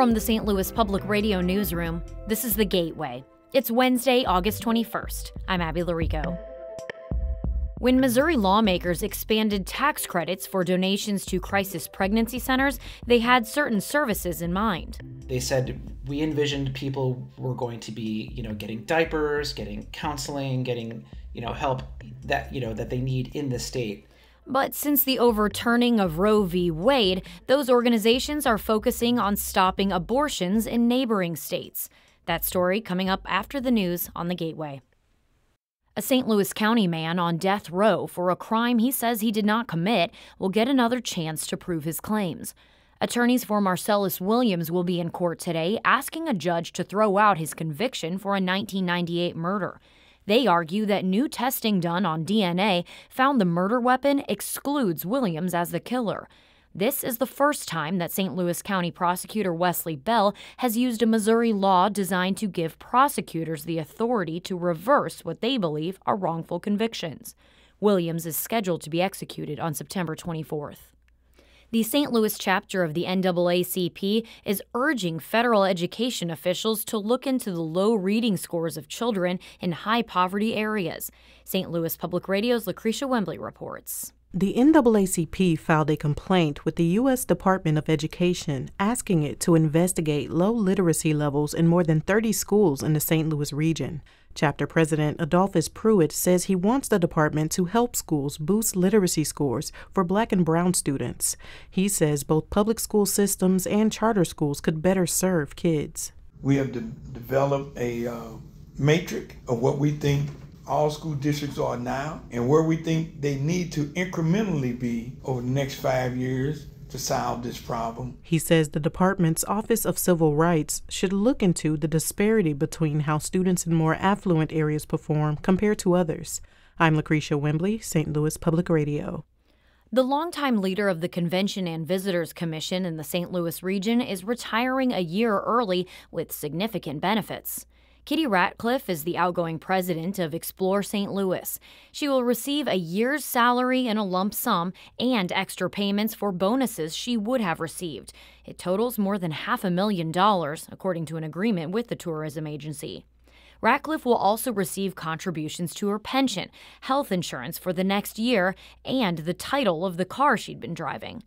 From the St. Louis Public Radio Newsroom, this is The Gateway. It's Wednesday, August 21st. I'm Abby Llorico. When Missouri lawmakers expanded tax credits for donations to crisis pregnancy centers, they had certain services in mind. They said we envisioned people were going to be, you know, getting diapers, getting counseling, getting, you know, help that, you know, that they need in the state. But since the overturning of Roe v. Wade, those organizations are focusing on stopping abortions in neighboring states. That story coming up after the news on the Gateway. A St. Louis County man on death row for a crime he says he did not commit will get another chance to prove his claims. Attorneys for Marcellus Williams will be in court today asking a judge to throw out his conviction for a 1998 murder. They argue that new testing done on DNA found the murder weapon excludes Williams as the killer. This is the first time that St. Louis County Prosecutor Wesley Bell has used a Missouri law designed to give prosecutors the authority to reverse what they believe are wrongful convictions. Williams is scheduled to be executed on September 24th. The St. Louis chapter of the NAACP is urging federal education officials to look into the low reading scores of children in high poverty areas. St. Louis Public Radio's Lacretia Wimbley reports. The NAACP filed a complaint with the U.S. Department of Education asking it to investigate low literacy levels in more than 30 schools in the St. Louis region. Chapter President Adolphus Pruitt says he wants the department to help schools boost literacy scores for black and brown students. He says both public school systems and charter schools could better serve kids. We have de- developed a uh, matrix of what we think all school districts are now and where we think they need to incrementally be over the next five years to solve this problem. He says the department's Office of Civil Rights should look into the disparity between how students in more affluent areas perform compared to others. I'm Lacretia Wimbley, St. Louis Public Radio. The longtime leader of the Convention and Visitors Commission in the St. Louis region is retiring a year early with significant benefits. Kitty Ratcliffe is the outgoing president of Explore St. Louis. She will receive a year's salary in a lump sum and extra payments for bonuses she would have received. It totals more than half a million dollars, according to an agreement with the tourism agency. Ratcliffe will also receive contributions to her pension, health insurance for the next year, and the title of the car she'd been driving.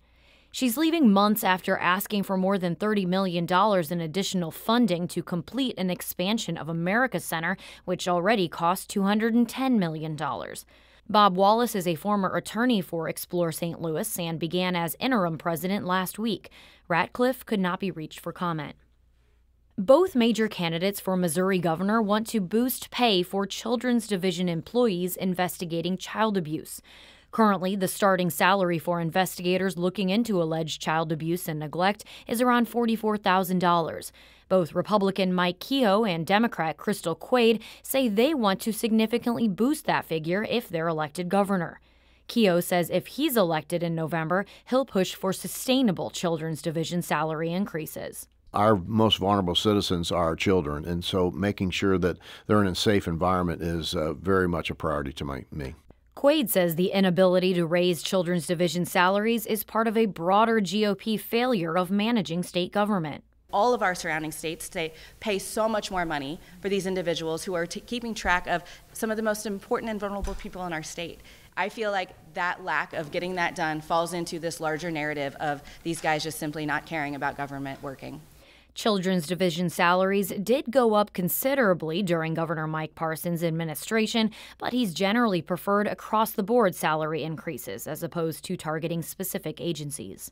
She's leaving months after asking for more than $30 million in additional funding to complete an expansion of America Center, which already cost $210 million. Bob Wallace is a former attorney for Explore St. Louis and began as interim president last week. Ratcliffe could not be reached for comment. Both major candidates for Missouri governor want to boost pay for Children's Division employees investigating child abuse. Currently, the starting salary for investigators looking into alleged child abuse and neglect is around $44,000. Both Republican Mike Kehoe and Democrat Crystal Quade say they want to significantly boost that figure if they're elected governor. Kehoe says if he's elected in November, he'll push for sustainable Children's Division salary increases our most vulnerable citizens are our children, and so making sure that they're in a safe environment is uh, very much a priority to my, me. Quade says the inability to raise children's division salaries is part of a broader GOP failure of managing state government all of our surrounding states they pay so much more money for these individuals who are keeping track of some of the most important and vulnerable people in our state. I feel like that lack of getting that done falls into this larger narrative of these guys just simply not caring about government working. Children's Division salaries did go up considerably during Governor Mike Parson's administration, but he's generally preferred across the board salary increases as opposed to targeting specific agencies.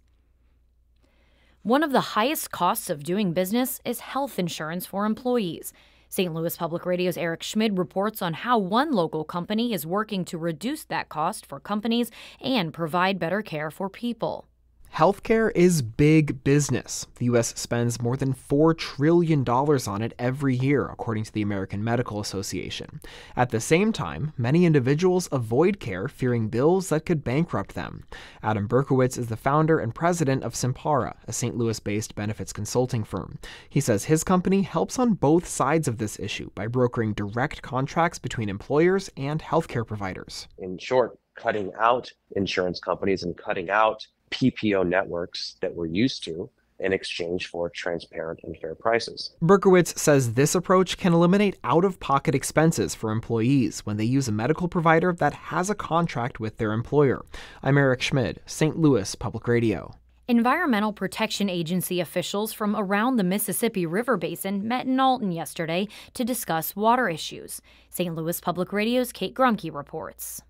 One of the highest costs of doing business is health insurance for employees. St. Louis Public Radio's Eric Schmid reports on how one local company is working to reduce that cost for companies and provide better care for people. Healthcare is big business. The U.S. spends more than $4 trillion on it every year, according to the American Medical Association. At the same time, many individuals avoid care, fearing bills that could bankrupt them. Adam Berkowitz is the founder and president of Simpara, a St. Louis based benefits consulting firm. He says his company helps on both sides of this issue by brokering direct contracts between employers and healthcare providers. In short, cutting out insurance companies and cutting out PPO networks that we're used to in exchange for transparent and fair prices. Berkowitz says this approach can eliminate out of pocket expenses for employees when they use a medical provider that has a contract with their employer. I'm Eric Schmid, St. Louis Public Radio. Environmental Protection Agency officials from around the Mississippi River Basin met in Alton yesterday to discuss water issues. St. Louis Public Radio's Kate Grumke reports.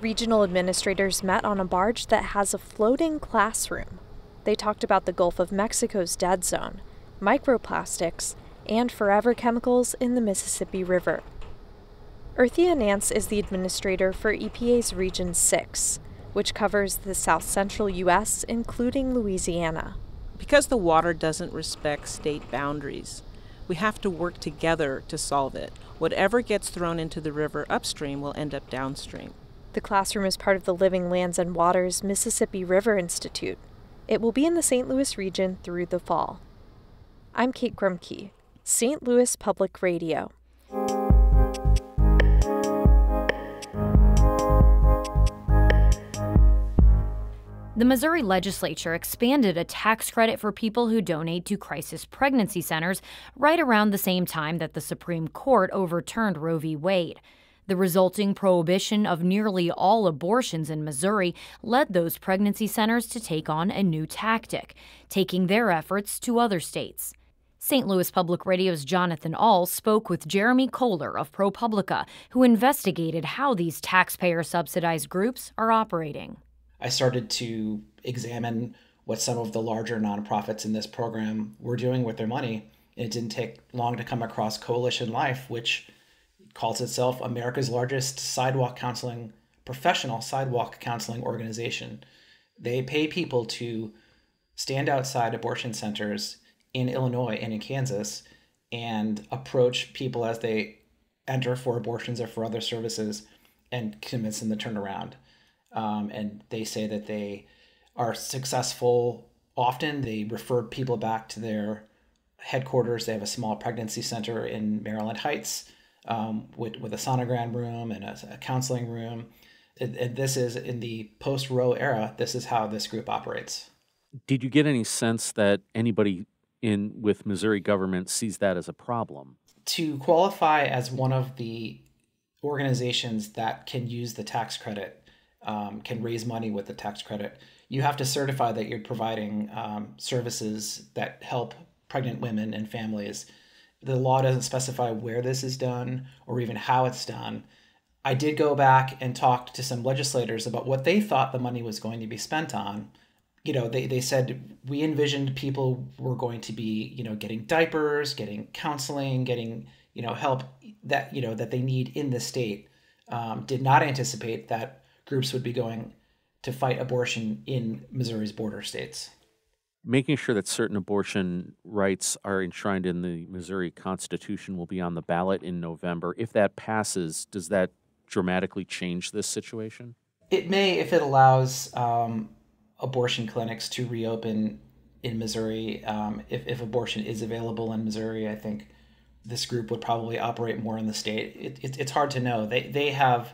Regional administrators met on a barge that has a floating classroom. They talked about the Gulf of Mexico's dead zone, microplastics, and forever chemicals in the Mississippi River. Earthea Nance is the administrator for EPA's Region 6, which covers the south central U.S., including Louisiana. Because the water doesn't respect state boundaries, we have to work together to solve it. Whatever gets thrown into the river upstream will end up downstream. The classroom is part of the Living Lands and Waters Mississippi River Institute. It will be in the St. Louis region through the fall. I'm Kate Grumke, St. Louis Public Radio. The Missouri legislature expanded a tax credit for people who donate to crisis pregnancy centers right around the same time that the Supreme Court overturned Roe v. Wade. The resulting prohibition of nearly all abortions in Missouri led those pregnancy centers to take on a new tactic, taking their efforts to other states. St. Louis Public Radio's Jonathan Ahl spoke with Jeremy Kohler of ProPublica, who investigated how these taxpayer subsidized groups are operating. I started to examine what some of the larger nonprofits in this program were doing with their money. It didn't take long to come across Coalition Life, which calls itself America's largest sidewalk counseling, professional sidewalk counseling organization. They pay people to stand outside abortion centers in Illinois and in Kansas and approach people as they enter for abortions or for other services and convince them to turn around um, and they say that they are successful often. They refer people back to their headquarters. They have a small pregnancy center in Maryland Heights um, with, with a sonogram room and a, a counseling room. And, and this is in the post Roe era, this is how this group operates. Did you get any sense that anybody in with Missouri government sees that as a problem? To qualify as one of the organizations that can use the tax credit, um, can raise money with the tax credit, you have to certify that you're providing um, services that help pregnant women and families. The law doesn't specify where this is done or even how it's done. I did go back and talk to some legislators about what they thought the money was going to be spent on. You know, they, they said we envisioned people were going to be, you know, getting diapers, getting counseling, getting, you know, help that, you know, that they need in the state. Um, did not anticipate that groups would be going to fight abortion in Missouri's border states. Making sure that certain abortion rights are enshrined in the Missouri Constitution will be on the ballot in November. If that passes, does that dramatically change this situation? It may if it allows um, abortion clinics to reopen in Missouri. Um, if, if abortion is available in Missouri, I think this group would probably operate more in the state. It, it, it's hard to know. They, they have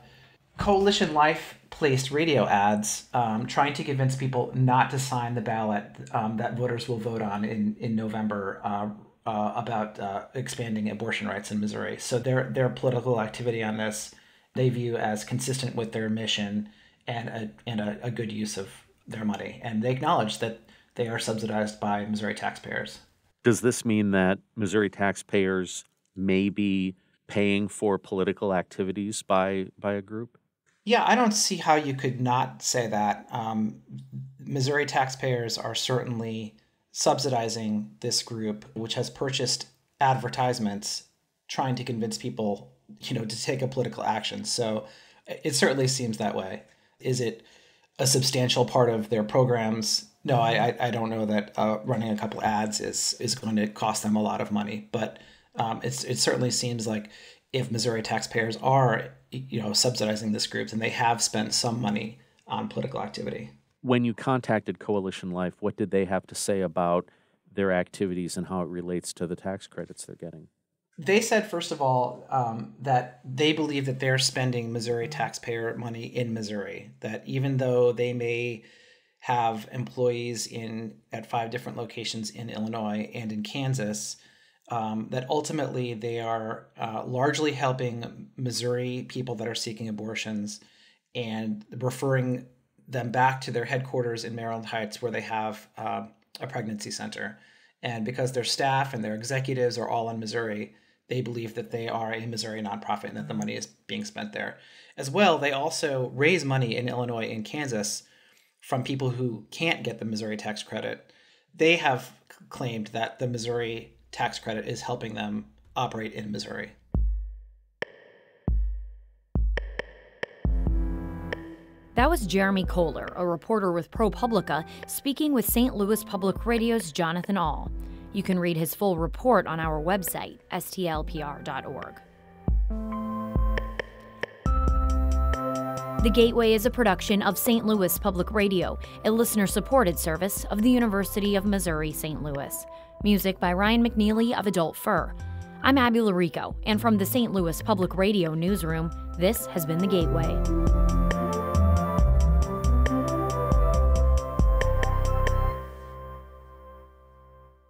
Coalition Life placed radio ads um, trying to convince people not to sign the ballot um, that voters will vote on in in November uh, uh, about uh, expanding abortion rights in Missouri. So their their political activity on this they view as consistent with their mission and a and a, a good use of their money, and they acknowledge that they are subsidized by Missouri taxpayers. Does this mean that Missouri taxpayers may be paying for political activities by by a group? Yeah, I don't see how you could not say that. Um, Missouri taxpayers are certainly subsidizing this group, which has purchased advertisements trying to convince people, you know, to take a political action. So it certainly seems that way. Is it a substantial part of their programs? No, I, I, don't know that uh, running a couple ads is is going to cost them a lot of money, but um, it's it certainly seems like if Missouri taxpayers are you know subsidizing this group, then they have spent some money on political activity. When you contacted Coalition Life, what did they have to say about their activities and how it relates to the tax credits they're getting? They said, first of all, um, that they believe that they're spending Missouri taxpayer money in Missouri. That even though they may have employees in at five different locations in Illinois and in Kansas. Um, that ultimately they are uh, largely helping Missouri people that are seeking abortions and referring them back to their headquarters in Maryland Heights, where they have uh, a pregnancy center. And because their staff and their executives are all in Missouri, they believe that they are a Missouri nonprofit and that the money is being spent there. As well, they also raise money in Illinois and Kansas from people who can't get the Missouri tax credit. They have claimed that the Missouri tax credit is helping them operate in Missouri. That was Jeremy Kohler, a reporter with ProPublica, speaking with St. Louis Public Radio's Jonathan Ahl. You can read his full report on our website, stlpr.org. The Gateway is a production of St. Louis Public Radio, a listener supported service of the University of Missouri St. Louis. Music by Ryan McNeely of Adult Fur. I'm Abby Llorico, and from the St. Louis Public Radio newsroom, this has been The Gateway.